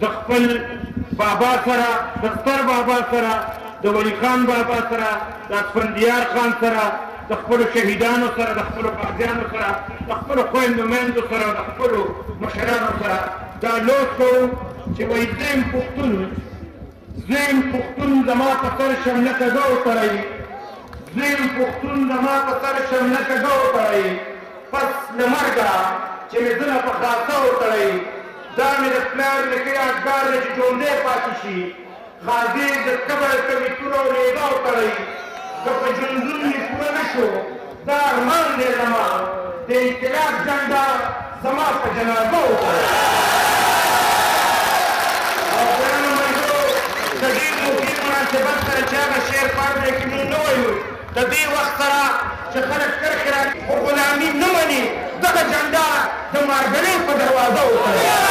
د خپل بابا سره د اختر بابا سره د ولی خان بابا سره د اسفندیار خان سره د خپل شهیدانو سره د خپل غازیانو سره د خپل خويندو میندو سره د خپل مشرانو سره دا لوست کوو چې وای زم پښتون زویم پښتون زما په سر شمله کږه وتړئ زویم پښتون زما په سر شمله کږه وتړئ پس له مرګه چې مې زنه په خاصه وتړئ دا مې د پلار نیکه یادګار دی چې ژوندی پاتې شي غازي د قبر کوي توره او لېږه وتړئ که په ژوندون مې پوره نه شو دا ارمان دی زما د انقلاب جنډا زما په جنازه وځلوه. او ګرانو ملګرو د دې موقعې په مناسبت سره چې هغه شعر په هکله کې موږ نه وایو د دې وخت سره چې خلک کرښې را خو غلامي نه مني دغه جنډا د مارګلې په دروازه وځلوه.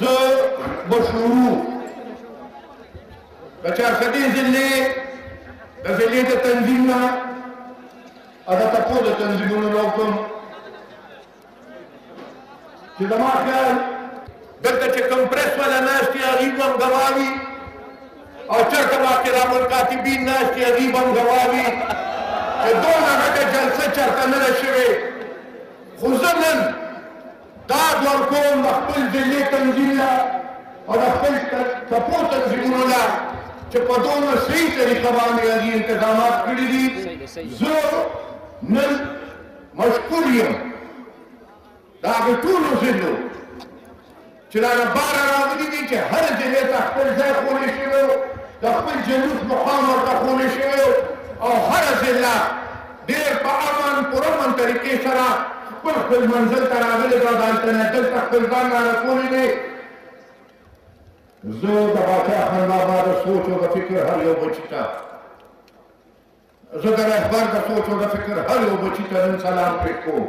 زه بشورو د چارسدې ضلعې د ضلعې د تنظیم نه او د تپو د تنظیمونو نه وکړم چې زما خیال دلته چې کوم پرېس والا ناست دي هغوی به هم ګواه وي او چېرته به کرام الکاتبین ناست دي هغوی به هم ګواه وي چې دونه غټه جلسه چېرته نه ده شوې خو زه نن ډاډ ورکوم د خپل ضلعې تنظیم له او د خپل ټپو تنظیمونو له چې په دومره صحیح طریقه باندې هغوی انتظامات کړي دي زه نن مشکور یم د هغو ټولو ضلعو چې دا له باره راغلي دي چې هر ضلع ته خپل ځای ښوول شوی د خپل جلوس مقام ورته ښوول شوی او هره ضلع ډېر په امن پرامن طریقې سره خپل خپل منزل ته راغلي به دلته نه دلته خپل ځان رارسولي دي زه د باچا خان بابا د سوچ او د فکر هر یو بچي ته زه د رهبر د سوچ او د فکر هر یو بچي ته نن سلام پرې کوم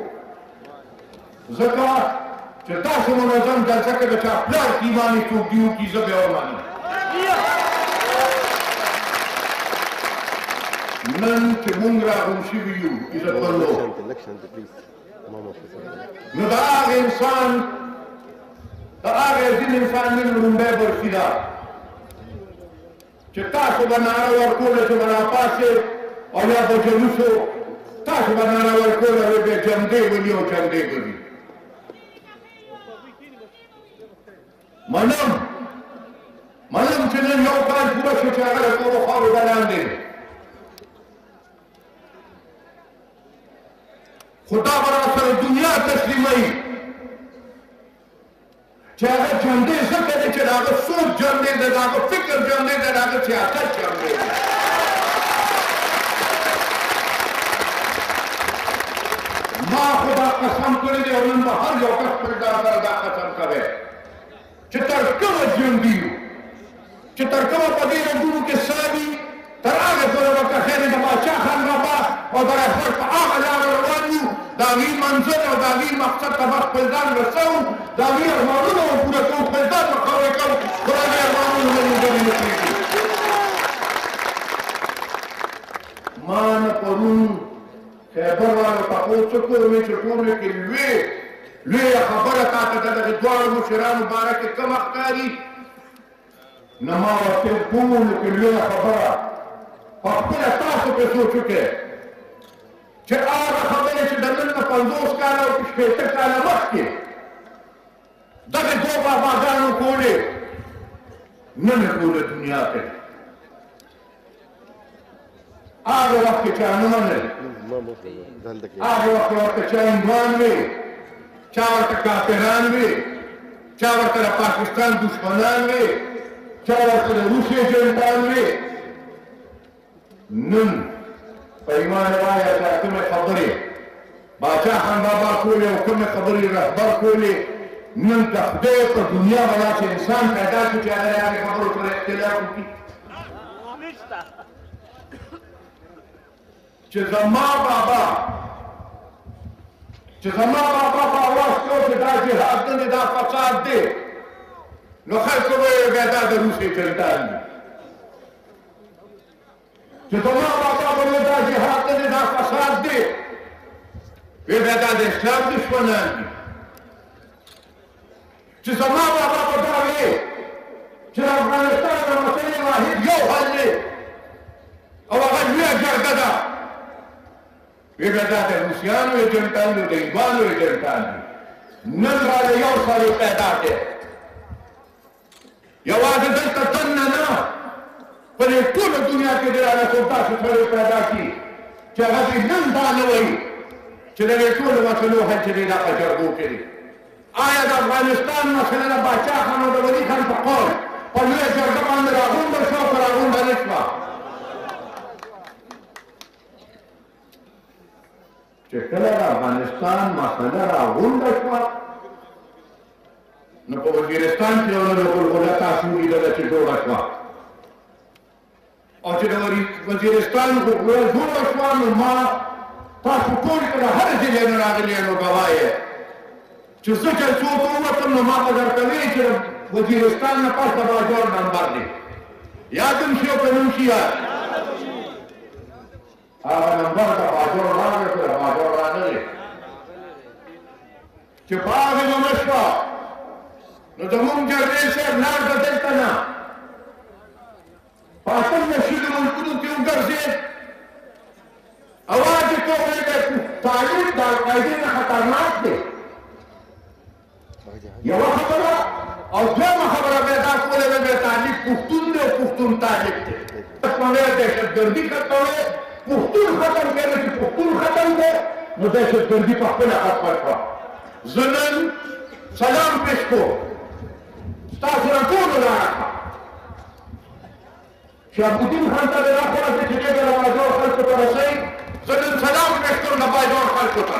ځکه چې تاسو منظم ده ځکه د چا پلار کی مانی څوک دیو کی زه به ورمانی نن چې مونږ راغون شوي یو عزت مندو نو د هغه انسان د هغه ځین انسان نن لومړی برخي ده چې تاسو به ناره ورکوله چې به راپاسې او یا به جلوس و تاسو به ناره ورکوله وې به جمدې ولي او جمدې به وي منم منم چې نن یو کال پوره شو چې هغه له ټولو خاورو به لاندې خو دا به راسره دنیا تسلیموي چې هغه ژوندی ځکه دی چې د هغه سوچ ژوندی دی، د هغه فکر ژوندی دی، د هغه سیاست ژوندی دی. ما خو دا قسم کړی دی او نن به هر یو کس خپل ځان سره دا قسم کوی چې تر کومه ژوندي یو چې تر کومه په دې رنګونو کې ساه وي تر هغه پورې به که خیر د باچا خان بابا او د رهبر په هغه لاره روان یو د هغوی منزل او د هغوی مقصد ته به خپل ځان رسوو د هغوی ارمانونه به پوره کوو خپل ځان به قوي کوو خو د هغوی ارمانونه به ملګري نه پرېږدي ما نه پرون خیبر والو تپوس وکړو مې چې ټولو کې لوی لویه خبره تا ته د دغه دواړو مشرانو باره کې کومه ښکاري نه ما ورته ټولو کې لویه خبره په خپله تاسو پرې سوچ وکړئ چې هغه خبرې چې د نن نه پنځوس کاله او شپېته کاله مخکې دغه دوه باباګانو کولې نن ټوله دنیا کوي هغه وخت کې چا نه منل هغه وخت ورته چا هندوان وي چا ورته کافران وي چا ورته د پاکستان دشمنان وي چا ورته د روس ایجنټان وي نن په ایمان وایه دا کومې خبرې باچا خان بابا کولې او کومې خبرې رهبر کولې نن د خدای په دنیا به داسې انسان پیدا شو چې هغه د هغې خبرو سره اختلاف وکړي چې زما بابا چې زما بابا په اواز کړو چې دا جهاد نه دی دا فساد دی نو خلکو به یې بیا دا د روسیې چلتان دي چې زما بابا به مې دا جهاد ته دا فساد دی وی بیا دا د اسلام دشمنان دي چې زما بابا به دا وی چې د افغانستان د مسلې واحد یو حل دی او هغه لویه جرګه ده وی بیا دا د روسیانو ایجنټان دي د ایرانو ایجنټان دي نن را یو سړی پیدا دی یوازې دلته دننه نه، په دې ټوله دنیا کې دې راله څوک داسې سړی پیدا کړي چې هغه دې نن دا نه وایي چې د دې ټولو مسلو حل چې دی دا په جرګو کې دی. آیا د افغانستان مسله د باچا خان او د ولي خان په قول په لویه جرګه باندې راغونډه شوه او که راغونډه نه شوه؟ چې کله د افغانستان مسله را غونډه شوه نو په وزیرستان کې یو نوی غلغله تاسو ولیدله چې جوړه شوه او چې د وزیرستان غلغله جوړه شوه نو ما تاسو ټول ته د هر ضلع نه راغلي یې نو ګواه یې چې زه جلسو ته ووتم نو ما به درته ویلي چې وزیرستان نه پس د باجوړ نمبر دی یاد هم شي او که نه هم شي یاد هغه نمبر ته باجوړ راغی خو د باجوړ راغلی چې په هغه نیمه شپه نو د مونږ جرګې صاحب لار ته دلته نه په اتم نشیدو ملکونو کې وګرځېد اواز یې کوی دی تعلیم د القاعدې نه خطرناک دی یوه خبره او دویمه خبره بیا دا کوله ده بیا طالب پښتون دی او پښتون طالب دی دښمنۍ او دهشتګردي ختموي پښتون ختم کړي نو چې پښتون ختم کړي نو دهشتګردي په خپله ختمه کړه زه نن سلام پېښ کوم ستاسو نه ټولو لاره کړه شهاب الدین خان ته دا خبره چې دې ګل بازار خلکو ته رسي زه نن سلام مشکور د بازار خلکو ته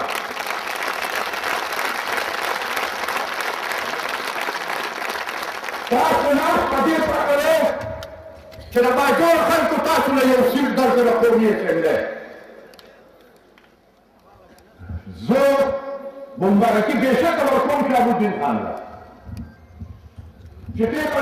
تاسو نه پدې پکړې چې د بازار خلکو تاسو له یو سیل درس نه کومې څنګه زه مبارکي بشک ورکوم شهاب الدین خان له چې دې په